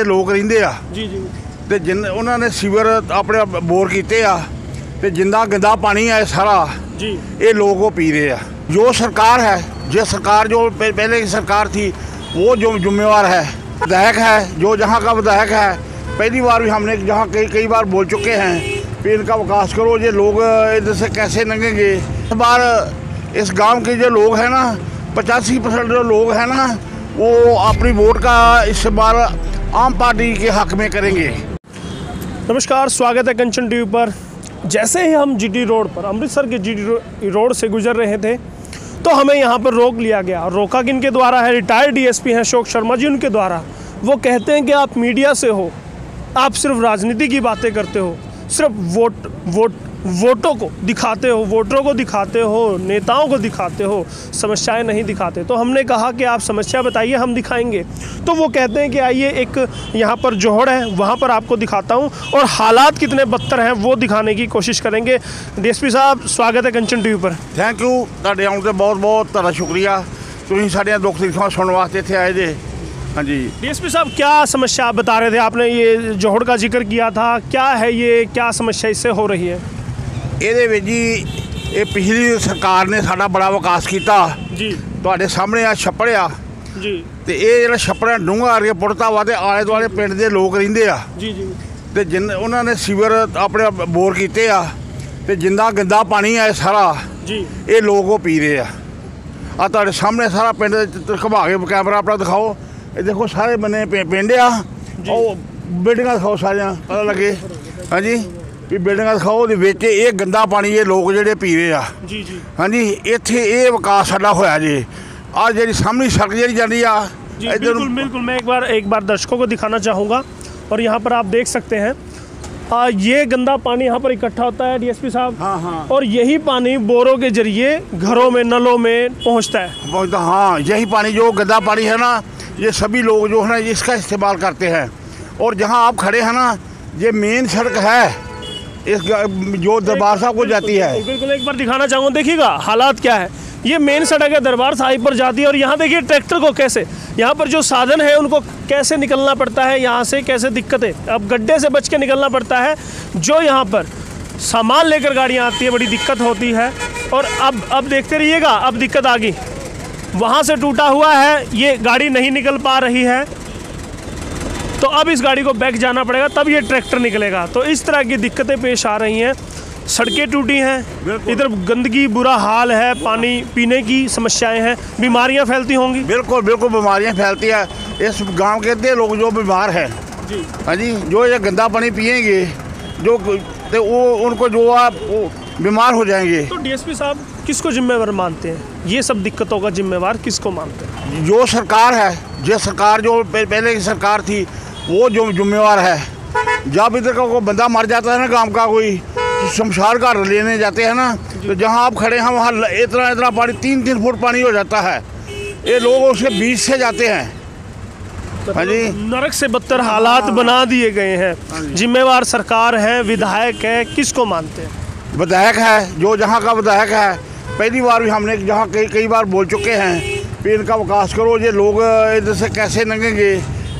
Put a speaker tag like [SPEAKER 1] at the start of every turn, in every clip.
[SPEAKER 1] ਤੇ ਲੋਕ ਰਹਿੰਦੇ ਆ
[SPEAKER 2] ਜੀ ਜੀ
[SPEAKER 1] ਤੇ ਜਿੰਨ ਉਹਨਾਂ ਨੇ ਸੀਵਰ ਆਪਣੇ ਬੋਰ ਕੀਤੇ ਆ ਤੇ ਜਿੰਦਾ ਗੰਦਾ ਪਾਣੀ ਆ ਇਹ ਸਾਰਾ
[SPEAKER 2] जी
[SPEAKER 1] ये लोग वो पी रहे हैं जो सरकार है जो सरकार जो पह- पहले की सरकार थी वो जो जिम्मेवार है विधायक है जो जहाँ का विधायक है पहली बार भी हमने जहाँ कई कई बार बोल चुके हैं कि इनका विकास करो ये लोग इधर से कैसे लंघेंगे इस बार इस गांव के जो लोग हैं ना पचासी परसेंट जो लोग हैं ना वो अपनी वोट का इस बार आम पार्टी के हक में करेंगे।
[SPEAKER 2] नमस्कार, स्वागत है कंचन टीवी पर। जैसे ही हम जीटी रोड पर, अमृतसर के जीटी रोड से गुजर रहे थे तो हमें यहाँ पर रोक लिया गया। और रोका किन के द्वारा है? रिटायर्ड डीएसपी हैं अशोक शर्मा जी, उनके द्वारा। वो कहते हैं कि आप मीडिया से हो, आप सिर्फ़ राजनीति की बातें करते हो, सिर्फ़ वोट वोट वोटों को दिखाते हो वोटरों को दिखाते हो नेताओं को दिखाते हो समस्याएं नहीं दिखाते तो हमने कहा कि आप समस्या बताइए हम दिखाएंगे तो वो कहते हैं कि आइए एक यहाँ पर जोहड़ है वहाँ पर आपको दिखाता हूँ और हालात कितने बदतर हैं वो दिखाने की कोशिश करेंगे डीएसपी साहब स्वागत है कंचन टीवी पर
[SPEAKER 1] ਥੈਂਕ ਯੂ ਤੁਹਾਡੇ ਆਉਣ ਤੇ ਬਹੁਤ ਬਹੁਤ ਤੁਹਾਡਾ ਸ਼ੁਕਰੀਆ ਤੁਸੀਂ ਸਾਡੀਆਂ ਦੁੱਖ ਤਕਲੀਫਾਂ ਸੁਣਨ ਵਾਸਤੇ ਇੱਥੇ ਆਏ ਜੇ ਹਾਂਜੀ
[SPEAKER 2] डीएसपी साहब क्या समस्या आप बता रहे थे आपने ये जोहड़ का जिक्र किया था क्या है ये क्या समस्या इससे हो रही है
[SPEAKER 1] ਇਹਦੇ ਵਿੱਚ ਜੀ ਇਹ ਪਿਛਲੀ ਸਰਕਾਰ ਨੇ ਸਾਡਾ ਬੜਾ ਵਿਕਾਸ ਕੀਤਾ।
[SPEAKER 2] ਜੀ।
[SPEAKER 1] ਤੁਹਾਡੇ ਸਾਹਮਣੇ ਆ ਛੱਪੜਿਆ
[SPEAKER 2] ਜੀ।
[SPEAKER 1] ਤੇ ਇਹ ਜਿਹੜਾ ਛੱਪੜਾ ਡੂੰਘਾ ਆ ਪੁੜਤਾ ਵਾ ਤੇ ਆਲੇ ਦੁਆਲੇ ਪਿੰਡ ਦੇ ਲੋਕ ਰਹਿੰਦੇ ਆ।
[SPEAKER 2] ਜੀ ਜੀ।
[SPEAKER 1] ਤੇ ਜਿੰਨ ਉਹਨਾਂ ਨੇ ਸੀਵਰ ਆਪਣੇ ਬੋਰ ਕੀਤੇ ਆ। ਤੇ ਜਿੰਦਾ ਗੰਦਾ ਪਾਣੀ ਆ ਇਹ ਸਾਰਾ
[SPEAKER 2] ਜੀ।
[SPEAKER 1] ਇਹ ਲੋਕ ਉਹ ਪੀ ਰਹੇ ਆ। ਆ ਤੁਹਾਡੇ ਸਾਹਮਣੇ ਸਾਰਾ ਪਿੰਡ ਖਵਾ ਕੇ ਕੈਮਰਾ ਆਪਣਾ ਦਿਖਾਓ। ਇਹ ਦੇਖੋ ਸਾਰੇ ਬੰਨੇ ਪਿੰਡ ਆ। ਉਹ ਬਿਲਡਿੰਗਾਂ ਦਿਖਾਓ ਸਾਰੀਆਂ ਪਤਾ ਲੱਗੇ। ਹਾਂਜੀ। ਵੀ ਬਿਲਡਿੰਗਾਂ ਦਿਖਾਓ ਉਹਦੇ ਵਿੱਚ ਇਹ ਗੰਦਾ ਪਾਣੀ ਇਹ ਲੋਕ ਜਿਹੜੇ ਪੀ ਰਹੇ ਆ
[SPEAKER 2] जी जी
[SPEAKER 1] ਹਾਂਜੀ ਇੱਥੇ ਇਹ ਵਿਕਾਸ ਸਾਡਾ ਹੋਇਆ ਜੇ ਆ ਜਿਹੜੀ ਸਾਹਮਣੀ ਸੜਕ ਜਿਹੜੀ ਜਾਂਦੀ ਆ
[SPEAKER 2] जी
[SPEAKER 1] ਇੱਧਰ
[SPEAKER 2] बिल्कुल
[SPEAKER 1] ਨੂੰ-
[SPEAKER 2] बिल्कुल मैं एक बार एक बार दर्शकों को दिखाना चाहूँगा और यहाँ पर आप देख सकते हैं आ, ये गंदा पानी यहाँ पर इकट्ठा होता है डीएसपी साहब
[SPEAKER 1] हाँ, हाँ।
[SPEAKER 2] और यही पानी बोरों के जरिए घरों में नलों में पहुँचता है
[SPEAKER 1] बहुत हाँ यही पानी जो गंदा पानी है ना ये सभी लोग जो है ना इसका इस्तेमाल करते हैं और जहाँ आप खड़े हैं ना ये मेन सड़क है इस जो दरबार साहब को जाती है।
[SPEAKER 2] बिल्कुल एक बार दिखाना चाहूँगा। देखिएगा, हालात क्या है? ये मेन सड़क है, दरबार साहिब पर जाती है, और यहाँ देखिए ट्रैक्टर को कैसे? यहाँ पर जो साधन है, उनको कैसे निकलना पड़ता है, यहाँ से कैसे दिक्कत? अब गड्ढे से बच के निकलना पड़ता है, जो यहाँ पर सामान लेकर गाड़ियाँ आती है, बड़ी दिक्कत होती है। और अब अब देखते रहिएगा, अब दिक्कत आ गई। वहाँ से टूटा हुआ है, ये गाड़ी नहीं निकल पा रही है। तो अब इस गाड़ी को बैक जाना पड़ेगा तब ये ट्रैक्टर निकलेगा। तो इस तरह की दिक्कतें पेश आ रही हैं। सड़कें टूटी हैं इधर गंदगी बुरा हाल है पानी पीने की समस्याएँ हैं बीमारियाँ फैलती होंगी।
[SPEAKER 1] बिल्कुल बिल्कुल बीमारियाँ फैलती है। इस गाँव के इतने लोग जो बीमार हैं। हाँ जी जो ये गंदा पानी पिएँगे जो तो वो उनको जो आप बीमार हो जाएँगे।
[SPEAKER 2] तो डीएसपी साहब किसको जिम्मेवार मानते हैं? ये सब दिक्कतों का जिम्मेवार किसको मानते हैं?
[SPEAKER 1] जो सरकार है जो सरकार जो पहले की सरकार थी वो जो जिम्मेवार है। जब इधर का कोई बंदा मर जाता है ना गाँव का कोई तो शमशान घाट लेने जाते हैं ना तो जहाँ आप खड़े हैं वहाँ इतना इतना पानी तीन तीन फुट पानी हो जाता है। ये लोग उसके बीच से जाते हैं। हाँ जी।
[SPEAKER 2] नरक से बदतर हालात बना दिए गए हैं। जिम्मेवार सरकार है विधायक है किसको मानते हैं?
[SPEAKER 1] विधायक है जो जहाँ का विधायक है पहली बार भी हमने जहाँ कई कई बार बोल चुके हैं कि इनका विकास करो ये लोग इधर से कैसे लंघेंगे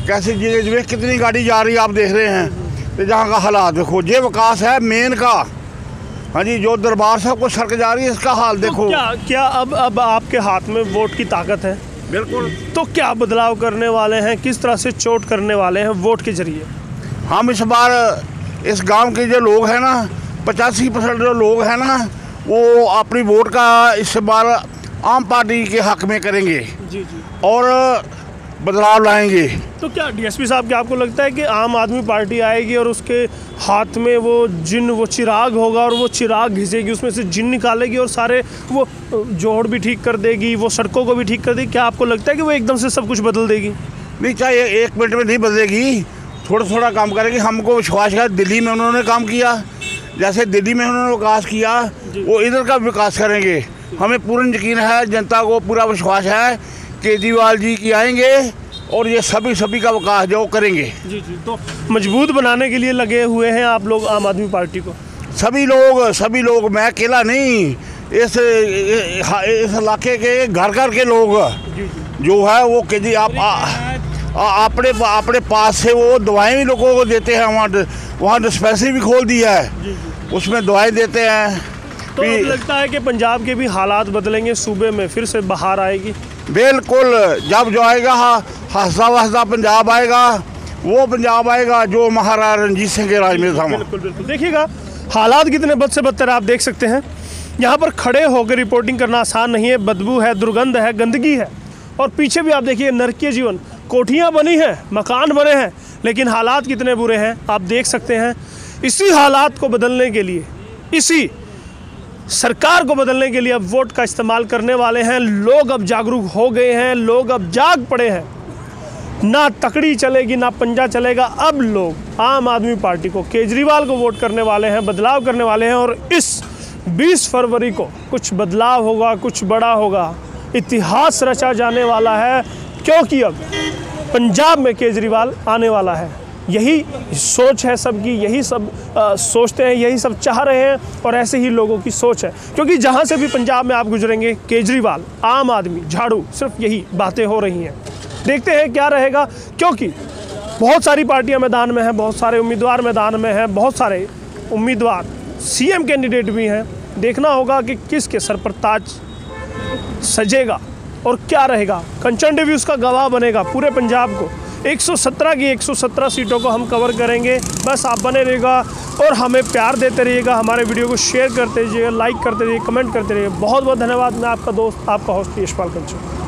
[SPEAKER 1] कैसे ये वे कितनी गाड़ी जा रही है आप देख रहे हैं। तो जहाँ का हालात देखो ये विकास है मेन का। हाँ जी जो दरबार साहब को सड़क जा रही है इसका हाल
[SPEAKER 2] तो
[SPEAKER 1] देखो।
[SPEAKER 2] क्या क्या अब अब आपके हाथ में वोट की ताकत है?
[SPEAKER 1] बिल्कुल।
[SPEAKER 2] तो क्या बदलाव करने वाले हैं? किस तरह से चोट करने वाले हैं वोट के ज़रिए?
[SPEAKER 1] हम इस बार इस गाँव के जो लोग हैं ना पचासी परसेंट जो लोग हैं ना वो अपनी वोट का इस बार आम पार्टी के हक में करेंगे।
[SPEAKER 2] जी जी।
[SPEAKER 1] और बदलाव लाएँगे।
[SPEAKER 2] तो क्या डीएसपी साहब क्या आपको लगता है कि आम आदमी पार्टी आएगी और उसके हाथ में वो जिन वो चिराग होगा और वो चिराग घिसेगी उसमें से जिन निकालेगी और सारे वो जोड़ भी ठीक कर देगी वो सड़कों को भी ठीक कर देगी क्या आपको लगता है कि वो एकदम से सब कुछ बदल देगी?
[SPEAKER 1] नहीं चाहे एक मिनट में नहीं बदलेगी? थोड़ा थोड़ा काम करेगी। हमको विश्वास है दिल्ली में उन्होंने काम किया जैसे दिल्ली में उन्होंने विकास किया वो इधर का विकास करेंगे। हमें पूर्ण यकीन है जनता को पूरा विश्वास है केजरीवाल जी की आएँगे और ये सभी सभी का विकास जो करेंगे।
[SPEAKER 2] जी जी तो मज़बूत बनाने के लिए लगे हुए हैं आप लोग आम आदमी पार्टी को।
[SPEAKER 1] सभी लोग सभी लोग मैं अकेला नहीं इस इस इलाके के घर घर के लोग जो है वो के जी आप अपने अपने पास से वो दवाएँ भी लोगों को देते हैं वहाँ वहाँ डिस्पेंसरी भी खोल दी है। उसमें दवाएँ देते हैं।
[SPEAKER 2] तो लगता है कि पंजाब के भी हालात बदलेंगे सूबे में फिर से बाहर आएगी।
[SPEAKER 1] बिल्कुल, जब जो आएगा, हंसदा वसदा पंजाब आएगा, वो पंजाब आएगा, जो महाराजा रंजीत सिंह के राज में था
[SPEAKER 2] बिल्कुल बिल्कुल। देखिएगा, हालात कितने बद से बदतर आप देख सकते हैं। यहाँ पर खड़े होकर रिपोर्टिंग करना आसान नहीं है, बदबू है, दुर्गंध है, गंदगी है। और पीछे भी आप देखिए, नरकीय जीवन। कोठियाँ बनी हैं, मकान बने हैं, लेकिन हालात कितने बुरे हैं, आप देख सकते हैं। इसी हालात को बदलने के लिए, इसी सरकार को बदलने के लिए अब वोट का इस्तेमाल करने वाले हैं। लोग अब जागरूक हो गए हैं, लोग अब जाग पड़े हैं। ना तकड़ी चलेगी, ना पंजा चलेगा। अब लोग आम आदमी पार्टी को केजरीवाल को वोट करने वाले हैं, बदलाव करने वाले हैं और इस 20 फरवरी को कुछ बदलाव होगा, कुछ बड़ा होगा। इतिहास रचा जाने वाला है, क्योंकि अब पंजाब में केजरीवाल आने वाला है। यही सोच है सबकी यही सब अ, सोचते हैं यही सब चाह रहे हैं और ऐसे ही लोगों की सोच है। क्योंकि जहाँ से भी पंजाब में आप गुजरेंगे केजरीवाल आम आदमी झाड़ू सिर्फ़ यही बातें हो रही हैं। देखते हैं क्या रहेगा क्योंकि बहुत सारी पार्टियाँ मैदान में हैं बहुत सारे उम्मीदवार मैदान में हैं बहुत सारे उम्मीदवार सीएम कैंडिडेट भी हैं। देखना होगा कि किसके सर पर ताज सजेगा और क्या रहेगा। कंचन टीवी उसका गवाह बनेगा पूरे पंजाब को। 117 की 117 सीटों को हम कवर करेंगे। बस आप बने रहिएगा और हमें प्यार देते रहिएगा, हमारे वीडियो को शेयर करते रहिएगा लाइक करते रहिए कमेंट करते रहिए बहुत बहुत धन्यवाद। मैं आपका दोस्त, आपका होस्ट यशपाल कंचन।